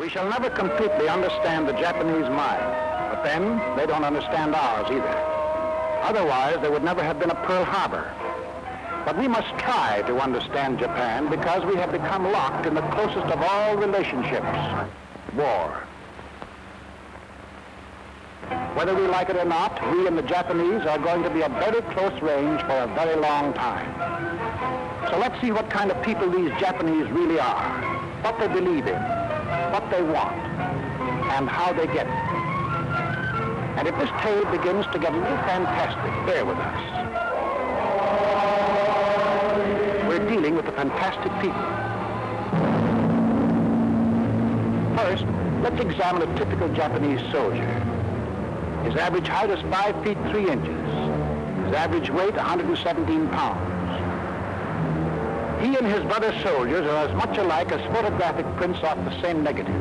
We shall never completely understand the Japanese mind, but then they don't understand ours either. Otherwise, there would never have been a Pearl Harbor. But we must try to understand Japan because we have become locked in the closest of all relationships, war. Whether we like it or not, we and the Japanese are going to be at very close range for a very long time. So let's see what kind of people these Japanese really are, what they believe in, what they want, and how they get it. And if this tale begins to get a little fantastic, bear with us. We're dealing with a fantastic people. First, let's examine a typical Japanese soldier. His average height is 5 feet 3 inches. His average weight, 117 pounds. He and his brother soldiers are as much alike as photographic prints off the same negative.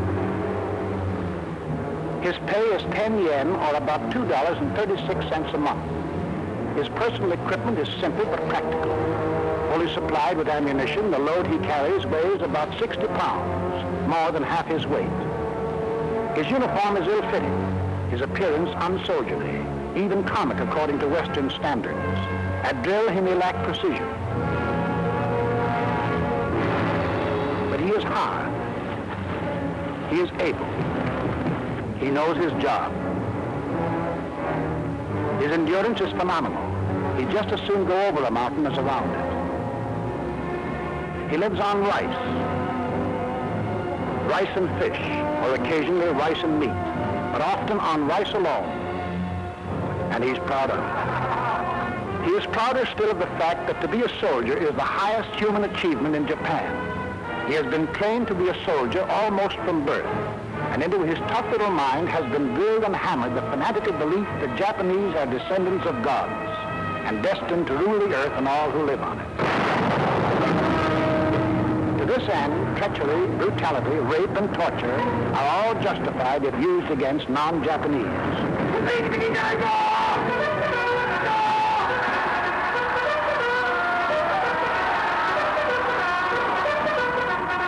His pay is 10 yen, or about $2.36 a month. His personal equipment is simple but practical. Fully supplied with ammunition, the load he carries weighs about 60 pounds, more than half his weight. His uniform is ill-fitting, his appearance unsoldierly, even comic according to Western standards. At drill, he may lack precision. He is able. He knows his job. His endurance is phenomenal. He'd just as soon go over a mountain as around it. He lives on rice. Rice and fish, or occasionally rice and meat, but often on rice alone. And he's proud of it. He is prouder still of the fact that to be a soldier is the highest human achievement in Japan. He has been trained to be a soldier almost from birth, and into his tough little mind has been drilled and hammered the fanatical belief that Japanese are descendants of gods and destined to rule the earth and all who live on it. To this end, treachery, brutality, rape, and torture are all justified if used against non-Japanese.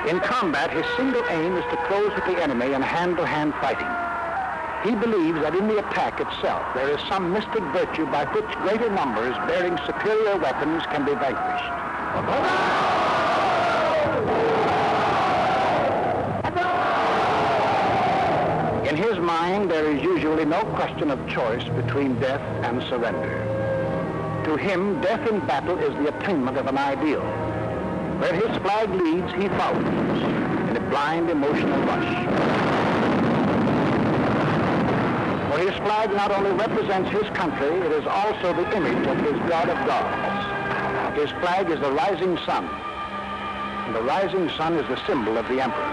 In combat, his single aim is to close with the enemy in hand-to-hand fighting. He believes that in the attack itself, there is some mystic virtue by which greater numbers bearing superior weapons can be vanquished. In his mind, there is usually no question of choice between death and surrender. To him, death in battle is the attainment of an ideal. Where his flag leads, he follows in a blind emotional rush. For his flag not only represents his country, it is also the image of his God of gods. His flag is the rising sun, and the rising sun is the symbol of the emperor.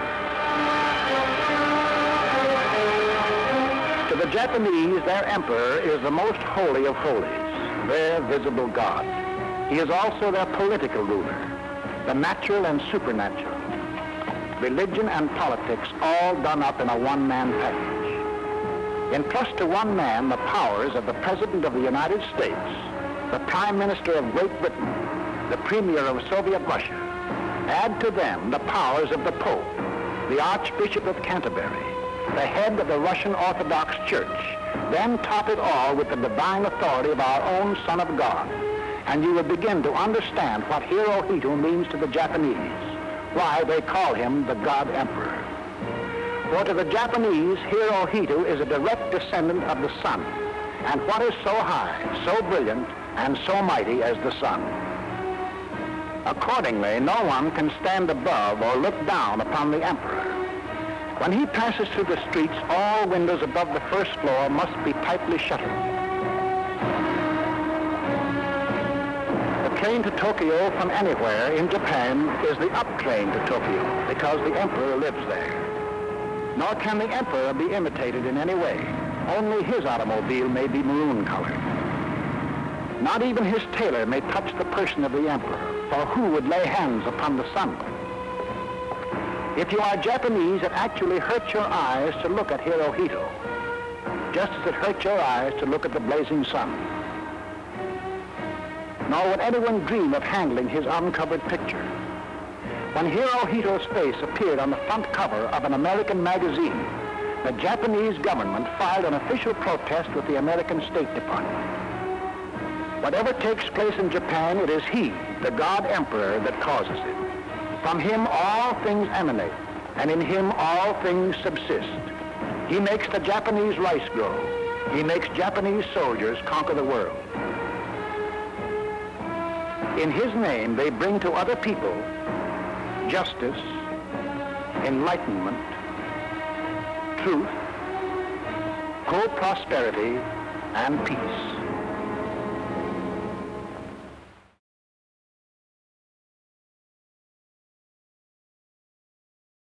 To the Japanese, their emperor is the most holy of holies, their visible God. He is also their political ruler, the natural and supernatural. Religion and politics all done up in a one-man package. Entrust to one man the powers of the President of the United States, the Prime Minister of Great Britain, the Premier of Soviet Russia. Add to them the powers of the Pope, the Archbishop of Canterbury, the head of the Russian Orthodox Church. Then top it all with the divine authority of our own Son of God. And you will begin to understand what Hirohito means to the Japanese, why they call him the God Emperor. For to the Japanese, Hirohito is a direct descendant of the sun. And what is so high, so brilliant, and so mighty as the sun? Accordingly, no one can stand above or look down upon the emperor. When he passes through the streets, all windows above the first floor must be tightly shuttered. Train to Tokyo from anywhere in Japan is the up train to Tokyo because the emperor lives there. Nor can the emperor be imitated in any way. Only his automobile may be maroon colored. Not even his tailor may touch the person of the emperor, for who would lay hands upon the sun? If you are Japanese, it actually hurts your eyes to look at Hirohito, just as it hurts your eyes to look at the blazing sun. Nor would anyone dream of handling his uncovered picture. When Hirohito's face appeared on the front cover of an American magazine, the Japanese government filed an official protest with the American State Department. Whatever takes place in Japan, it is he, the God Emperor, that causes it. From him all things emanate, and in him all things subsist. He makes the Japanese rice grow. He makes Japanese soldiers conquer the world. In his name, they bring to other people justice, enlightenment, truth, co-prosperity, and peace.